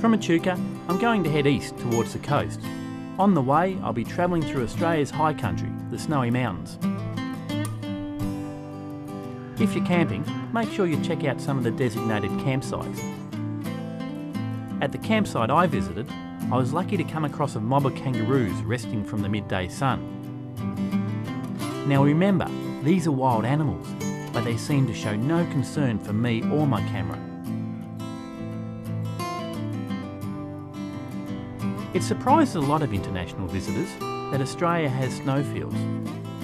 From Echuca, I'm going to head east towards the coast. On the way, I'll be travelling through Australia's high country, the Snowy Mountains. If you're camping, make sure you check out some of the designated campsites. At the campsite I visited, I was lucky to come across a mob of kangaroos resting from the midday sun. Now remember, these are wild animals, but they seem to show no concern for me or my camera. It surprises a lot of international visitors that Australia has snowfields.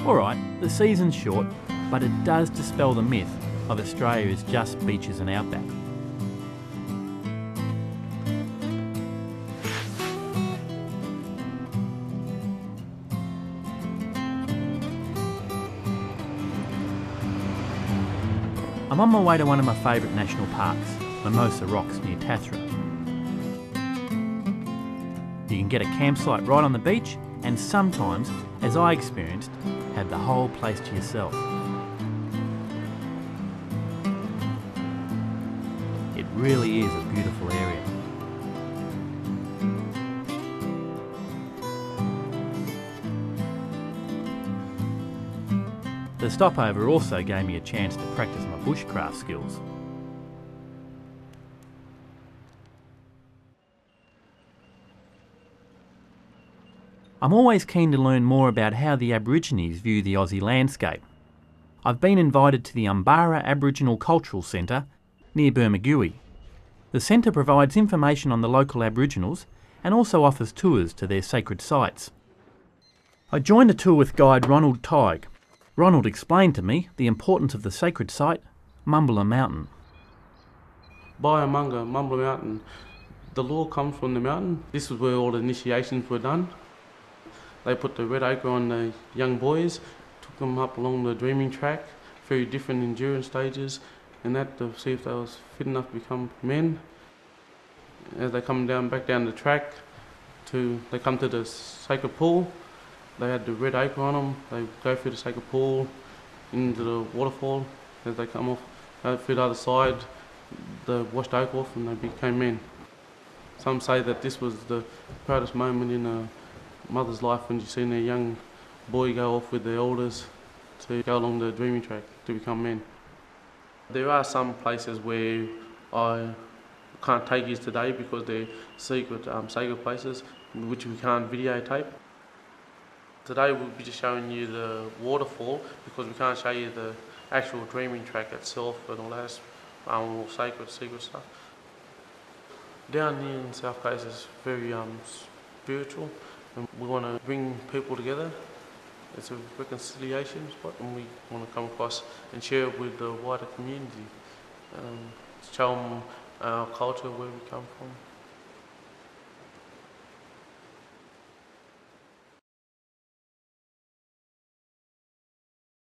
Alright, the season's short, but it does dispel the myth of Australia as just beaches and outback. I'm on my way to one of my favourite national parks, Mimosa Rocks near Tathra. You can get a campsite right on the beach and sometimes, as I experienced, have the whole place to yourself. It really is a beautiful area. The stopover also gave me a chance to practice my bushcraft skills. I'm always keen to learn more about how the Aborigines view the Aussie landscape. I've been invited to the Umbarra Aboriginal Cultural Centre near Bermagui. The centre provides information on the local Aboriginals and also offers tours to their sacred sites. I joined a tour with guide Ronald Tighe. Ronald explained to me the importance of the sacred site, Mumbulla Mountain. Biamanga, Mumbulla Mountain, the law comes from the mountain. This is where all the initiations were done. They put the red ochre on the young boys, took them up along the dreaming track, through different endurance stages, and that to see if they was fit enough to become men. As they come down back down the track, to they come to the sacred pool. They had the red ochre on them. They go through the sacred pool into the waterfall. As they come off uh, through the other side, they washed ochre off, and they became men. Some say that this was the proudest moment in a mother's life when you seen their young boy go off with the elders to go along the dreaming track to become men. There are some places where I can't take you today because they're secret um, sacred places which we can't videotape. Today we'll be just showing you the waterfall because we can't show you the actual dreaming track itself and all that um, all sacred, secret stuff. Down here in South Coast is very um, spiritual and we want to bring people together. It's a reconciliation spot and we want to come across and share it with the wider community. Um, show them our culture, where we come from.